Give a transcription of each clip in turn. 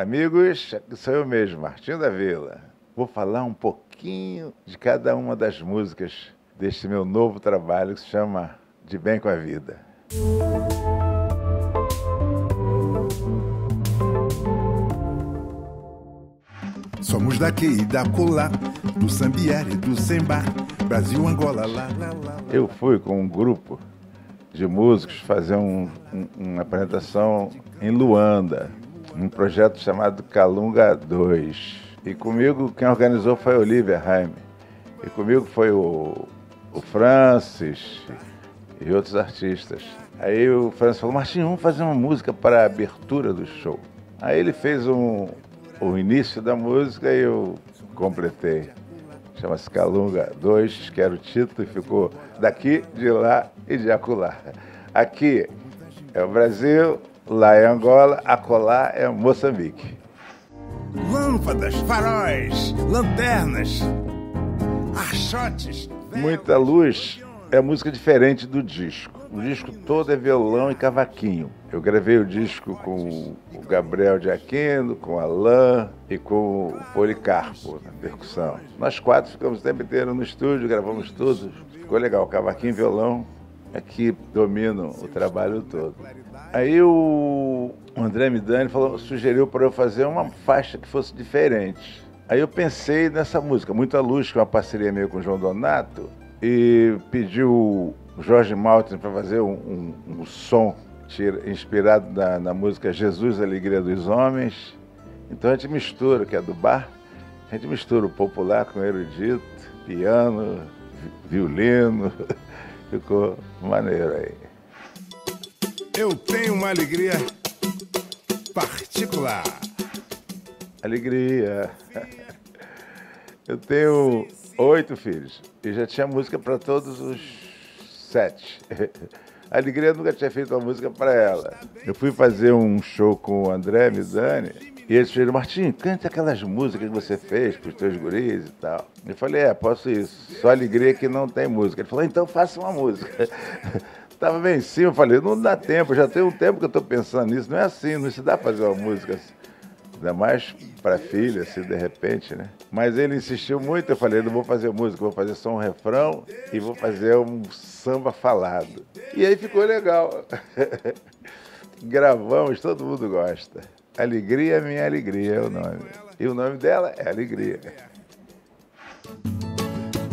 Amigos, sou eu mesmo, Martinho da Vila. Vou falar um pouquinho de cada uma das músicas deste meu novo trabalho que se chama De Bem com a Vida. Somos daqui e da colar, do Sambiere, do Sembar, Brasil, Angola, lá, lá, lá. Eu fui com um grupo de músicos fazer um, um, uma apresentação em Luanda, um projeto chamado Calunga 2. E comigo, quem organizou foi Olivia Jaime. E comigo foi o, o Francis e outros artistas. Aí o Francis falou, Martinho, vamos fazer uma música para a abertura do show. Aí ele fez um, o início da música e eu completei. Chama-se Calunga 2, que era o título, e ficou daqui, de lá e de acolá. Aqui é o Brasil, lá é Angola, acolá é Moçambique. Lâmpadas, faróis, lanternas, archotes. Muita luz é música diferente do disco. O disco todo é violão e cavaquinho. Eu gravei o disco com o Gabriel de Aquino, com o Alain e com o Policarpo na percussão. Nós quatro ficamos o tempo inteiro no estúdio, gravamos tudo. Ficou legal, cavaquinho e violão que dominam o trabalho todo. Aí o André Midani falou, sugeriu para eu fazer uma faixa que fosse diferente. Aí eu pensei nessa música, Muita Luz, que é uma parceria meio com o João Donato, e pediu o Jorge Maltin para fazer um, um, um som inspirado na, na, música Jesus, Alegria dos Homens. Então a gente mistura, que é do bar, a gente mistura o popular com o erudito, piano, violino, ficou maneiro aí. Eu tenho uma alegria particular. Alegria. Eu tenho oito filhos e já tinha música para todos os A Alegria nunca tinha feito uma música para ela. Eu fui fazer um show com o André Mizani e eles disseram, Martim, cante aquelas músicas que você fez para os teus guris e tal. Eu falei, é, posso isso. Só Alegria que não tem música. Ele falou, então faça uma música. Estava bem em cima, eu falei, não dá tempo, já tem um tempo que eu estou pensando nisso. Não é assim, não se dá fazer uma música assim. Ainda mais para filha, assim, de repente, né? Mas ele insistiu muito, eu falei, não vou fazer música, vou fazer só um refrão e vou fazer um samba falado. E aí ficou legal. Gravamos, todo mundo gosta. Alegria, minha alegria é o nome. E o nome dela é Alegria.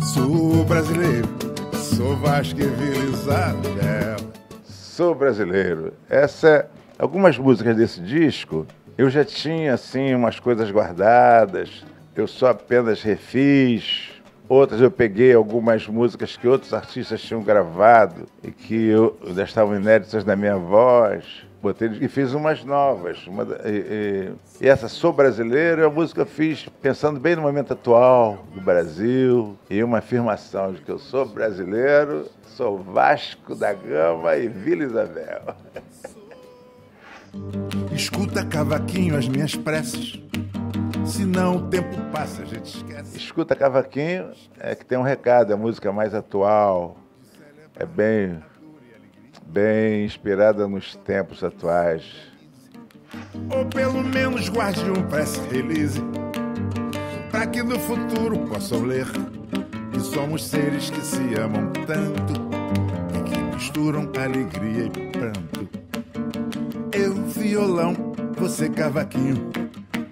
Sou brasileiro, sou vasquevilizado, é. Sou brasileiro. Essa, algumas músicas desse disco eu já tinha, assim, umas coisas guardadas, eu só apenas refiz. Outras eu peguei algumas músicas que outros artistas tinham gravado e que eu, já estavam inéditas na minha voz. Botei e fiz umas novas. Uma, e, e, e, essa Sou Brasileiro é uma música que eu fiz pensando bem no momento atual do Brasil e uma afirmação de que eu sou brasileiro, sou Vasco da Gama e Vila Isabel. Escuta, cavaquinho, as minhas preces. Senão o tempo passa, a gente esquece. Escuta, cavaquinho, é que tem um recado, é a música mais atual. É bem, bem inspirada nos tempos atuais. Ou pelo menos guarde um press release. Para que no futuro possam ler que somos seres que se amam tanto e que misturam alegria e pranto violão, você cavaquinho.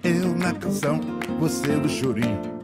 Eu na canção, você do chorinho.